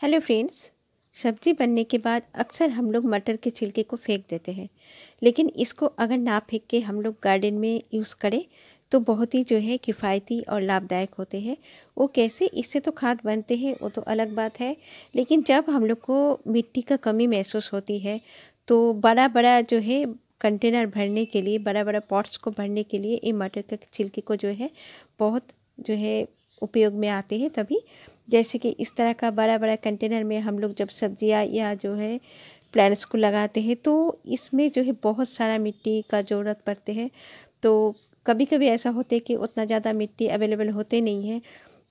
Hello friends, सब्ज़ी बनने के बाद अक्सर हम लोग मटर के छिलके को फेंक देते हैं, लेकिन इसको अगर ना फेंक के हम लोग गार्डन में यूज़ करें तो बहुत ही जो है किफ़ायती और लाभदायक होते हैं। वो कैसे? इससे तो खाद बनते हैं, वो तो अलग बात है, लेकिन जब हम लोग को मिट्टी का कमी महसूस होती है तो बड़ा बड़ा जो है कंटेनर भरने के लिए बड़ा बड़ा पॉट्स को भरने के लिए ये मटर के छिलके को जो है बहुत जो है उपयोग में आते हैं तभी जैसे कि इस तरह का बड़ा बड़ा कंटेनर में हम लोग जब सब्ज़ियाँ या जो है प्लांट्स को लगाते हैं तो इसमें जो है बहुत सारा मिट्टी का ज़रूरत पड़ते हैं। तो कभी कभी ऐसा होता है कि उतना ज़्यादा मिट्टी अवेलेबल होते नहीं है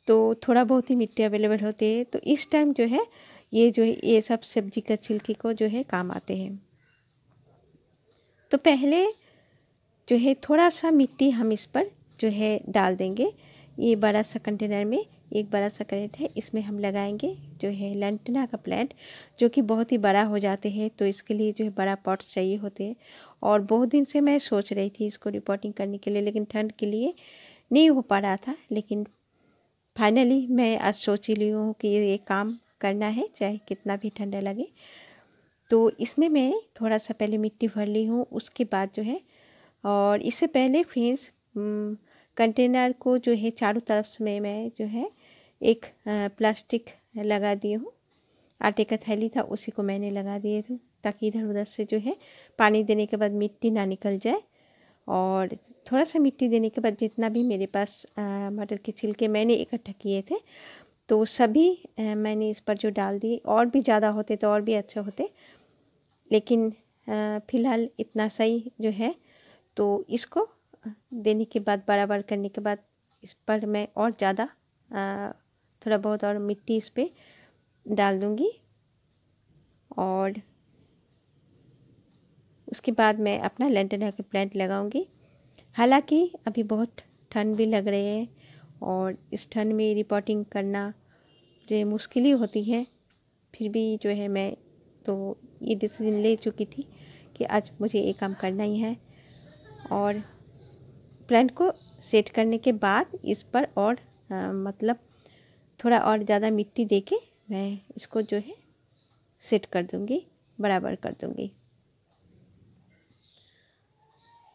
तो थोड़ा बहुत ही मिट्टी अवेलेबल होते हैं तो इस टाइम जो है, ये जो है, ये सब सब्ज़ी का छिलके को जो है काम आते हैं। तो पहले जो है थोड़ा सा मिट्टी हम इस पर जो है डाल देंगे, ये बड़ा सा कंटेनर में एक बड़ा सा करेट है, इसमें हम लगाएँगे जो है लंटना का प्लांट, जो कि बहुत ही बड़ा हो जाते हैं तो इसके लिए जो है बड़ा पॉट चाहिए होते हैं। और बहुत दिन से मैं सोच रही थी इसको रिपोर्टिंग करने के लिए, लेकिन ठंड के लिए नहीं हो पा रहा था, लेकिन फाइनली मैं आज सोच ही ली हूँ कि ये काम करना है, चाहे कितना भी ठंडा लगे। तो इसमें मैं थोड़ा सा पहले मिट्टी भर ली हूँ, उसके बाद जो है, और इससे पहले फ्रेंड्स कंटेनर को जो है चारों तरफ़ से मैं जो है एक प्लास्टिक लगा दिए हूँ। आटे का थैली था, उसी को मैंने लगा दिए थे, ताकि इधर उधर से जो है पानी देने के बाद मिट्टी ना निकल जाए। और थोड़ा सा मिट्टी देने के बाद जितना भी मेरे पास मटर के छिलके मैंने इकट्ठा किए थे तो सभी मैंने इस पर जो डाल दिए। और भी ज़्यादा होते तो और भी अच्छे होते। लेकिन फ़िलहाल इतना सही जो है तो इसको देने के बाद, बराबर करने के बाद इस पर मैं और ज़्यादा थोड़ा बहुत और मिट्टी इस पर डाल दूँगी। और उसके बाद मैं अपना लेंटन के प्लांट लगाऊँगी। हालाँकि अभी बहुत ठंड भी लग रही है और इस ठंड में रिपोर्टिंग करना जो है मुश्किल ही होती है। फिर भी जो है मैं तो ये डिसीज़न ले चुकी थी कि आज मुझे ये काम करना ही है। और प्लांट को सेट करने के बाद इस पर और आ, मतलब थोड़ा और ज़्यादा मिट्टी दे के मैं इसको जो है सेट कर दूँगी, बराबर कर दूँगी।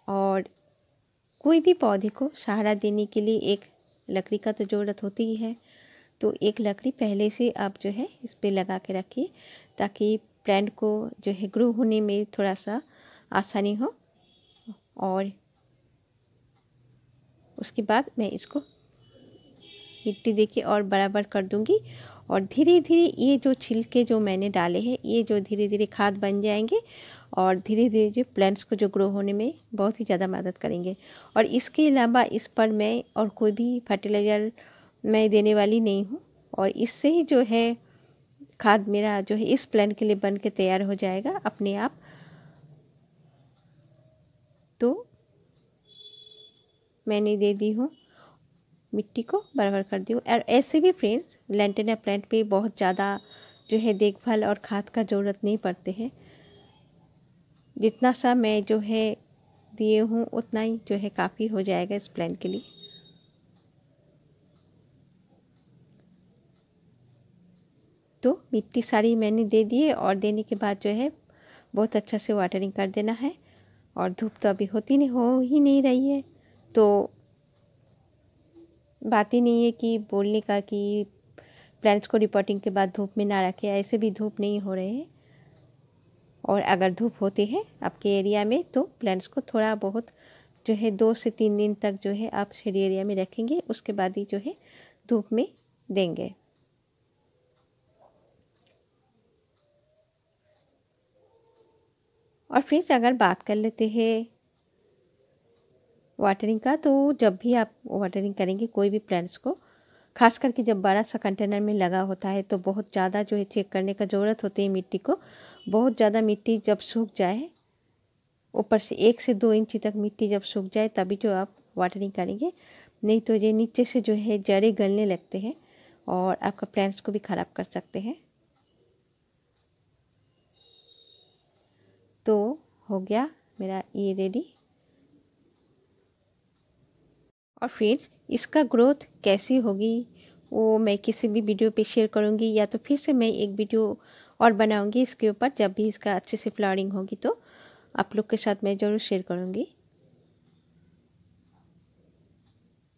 और कोई भी पौधे को सहारा देने के लिए एक लकड़ी का तो ज़रूरत होती ही है तो एक लकड़ी पहले से आप जो है इस पर लगा के रखिए, ताकि प्लांट को जो है ग्रो होने में थोड़ा सा आसानी हो। और उसके बाद मैं इसको मिट्टी देके और बराबर कर दूँगी। और धीरे धीरे ये जो छिलके जो मैंने डाले हैं, ये जो धीरे धीरे खाद बन जाएँगे और धीरे धीरे जो प्लांट्स को जो ग्रो होने में बहुत ही ज़्यादा मदद करेंगे। और इसके अलावा इस पर मैं और कोई भी फर्टिलाइज़र मैं देने वाली नहीं हूँ। और इससे ही जो है, खाद मेरा जो है इस प्लांट के लिए बन के तैयार हो जाएगा अपने आप। तो मैंने दे दी हूँ। मिट्टी को बराबर कर दी और ऐसे भी फ्रेंड्स लेंटेना प्लांट पे बहुत ज़्यादा जो है देखभाल और खाद का ज़रूरत नहीं पड़ते हैं। जितना सा मैं जो है दिए हूँ, उतना ही जो है काफ़ी हो जाएगा इस प्लांट के लिए। तो मिट्टी सारी मैंने दे दी है और देने के बाद जो है बहुत अच्छा से वाटरिंग कर देना है। और धूप तो अभी होती नहीं, हो ही नहीं रही है। तो बात ही नहीं है कि बोलने का कि प्लांट्स को रिपोर्टिंग के बाद धूप में ना रखें, ऐसे भी धूप नहीं हो रहे हैं। और अगर धूप होती है आपके एरिया में तो प्लांट्स को थोड़ा बहुत जो है दो से तीन दिन तक जो है आप शेडी एरिया में रखेंगे, उसके बाद ही जो है धूप में देंगे। और फिर अगर बात कर लेते हैं वाटरिंग का तो जब भी आप वाटरिंग करेंगे कोई भी प्लांट्स को, खास करके जब बड़ा सा कंटेनर में लगा होता है तो बहुत ज़्यादा जो है चेक करने का ज़रूरत होती है मिट्टी को। बहुत ज़्यादा मिट्टी जब सूख जाए, ऊपर से एक से दो इंची तक मिट्टी जब सूख जाए, तभी जो आप वाटरिंग करेंगे। नहीं तो ये नीचे से जो है जड़े गलने लगते हैं और आपका प्लांट्स को भी ख़राब कर सकते हैं। तो हो गया मेरा ये रेडी और फ्रेंड्स इसका ग्रोथ कैसी होगी, वो मैं किसी भी वीडियो पे शेयर करूँगी या तो फिर से मैं एक वीडियो और बनाऊँगी इसके ऊपर जब भी इसका अच्छे से फ्लावरिंग होगी तो आप लोग के साथ मैं ज़रूर शेयर करूँगी।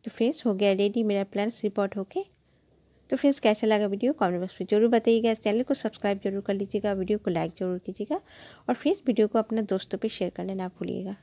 तो फ्रेंड्स, हो गया रेडी मेरा प्लान्स रिपोर्ट होके। तो फ्रेंड्स, कैसा लगा वीडियो? कमेंट बॉक्स में ज़रूर बताइएगा। चैनल को सब्सक्राइब ज़रूर कर लीजिएगा। वीडियो को लाइक ज़रूर कीजिएगा। और फ्रेंड्स, वीडियो को अपने दोस्तों पे शेयर करना ना भूलिएगा।